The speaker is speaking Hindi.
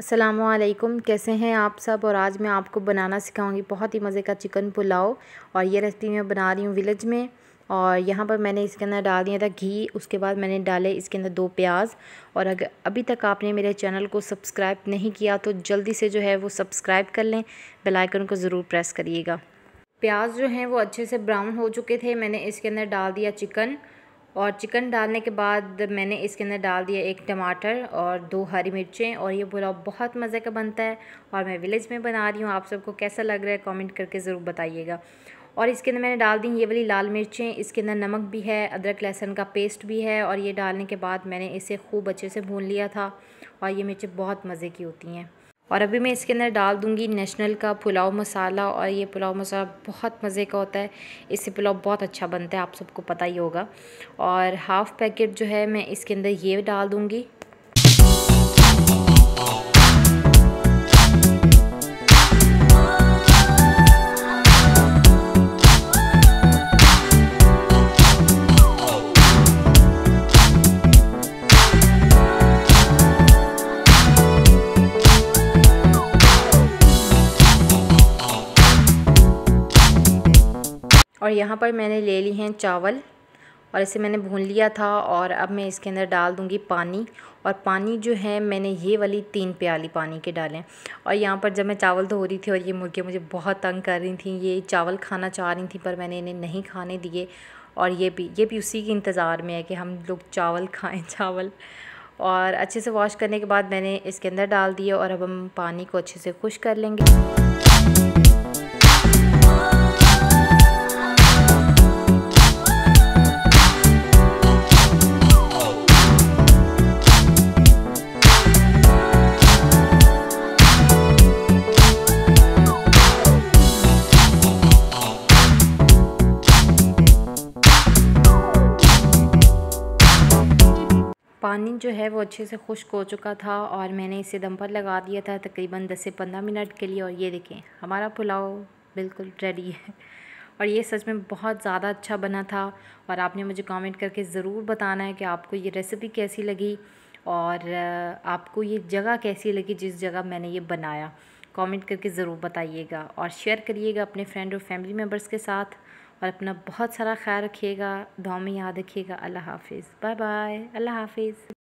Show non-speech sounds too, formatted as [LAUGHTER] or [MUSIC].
असलकुम कैसे हैं आप सब? और आज मैं आपको बनाना सिखाऊँगी बहुत ही मज़े का चिकन पुलाव और ये रेसिपी मैं बना रही हूँ विलेज में। और यहाँ पर मैंने इसके अंदर डाल दिया था घी, उसके बाद मैंने डाले इसके अंदर दो प्याज। और अगर अभी तक आपने मेरे चैनल को सब्सक्राइब नहीं किया तो जल्दी से जो है वो सब्सक्राइब कर लें बेलाइकन को ज़रूर प्रेस करिएगा। प्याज जो हैं वो अच्छे से ब्राउन हो चुके थे, मैंने इसके अंदर डाल दिया चिकन। और चिकन डालने के बाद मैंने इसके अंदर डाल दिया एक टमाटर और दो हरी मिर्चें और ये पुलाव बहुत मज़े का बनता है और मैं विलेज में बना रही हूँ। आप सबको कैसा लग रहा है कमेंट करके ज़रूर बताइएगा। और इसके अंदर मैंने डाल दी ये वाली लाल मिर्चें, इसके अंदर नमक भी है, अदरक, लहसुन का पेस्ट भी है और ये डालने के बाद मैंने इसे खूब अच्छे से भून लिया था और ये मिर्चें बहुत मज़े की होती हैं। और अभी मैं इसके अंदर डाल दूँगी नेशनल का पुलाव मसाला और ये पुलाव मसाला बहुत मज़े का होता है। इससे पुलाव बहुत अच्छा बनता है, आप सबको पता ही होगा। और हाफ़ पैकेट जो है मैं इसके अंदर ये डाल दूँगी। और यहाँ पर मैंने ले ली हैं चावल और इसे मैंने भून लिया था और अब मैं इसके अंदर डाल दूँगी पानी और पानी जो है मैंने ये वाली तीन प्याली पानी के डालें और यहाँ पर जब मैं चावल धो रही थी और ये मुर्गियाँ मुझे बहुत तंग कर रही थी, ये चावल खाना चाह रही थी पर मैंने इन्हें नहीं खाने दिए और ये भी ये भी उसी के इंतज़ार में है कि हम लोग चावल खाएँ, [LAUGHS] चावल। और अच्छे से वॉश करने के बाद मैंने इसके अंदर डाल दिए और अब हम पानी को अच्छे से खुश कर लेंगे। पानी जो है वो अच्छे से खुश्क हो चुका था और मैंने इसे दम पर लगा दिया था तकरीबन 10 से 15 मिनट के लिए। और ये देखें, हमारा पुलाव बिल्कुल रेडी है। और ये सच में बहुत ज़्यादा अच्छा बना था। और आपने मुझे कमेंट करके ज़रूर बताना है कि आपको ये रेसिपी कैसी लगी और आपको ये जगह कैसी लगी जिस जगह मैंने ये बनाया। कमेंट करके ज़रूर बताइएगा और शेयर करिएगा अपने फ्रेंड और फैमिली मेंबर्स के साथ। और अपना बहुत सारा ख्याल रखिएगा दुआ में याद रखिएगा। अल्लाह हाफिज़। Bye bye. अल्लाह हाफिज़।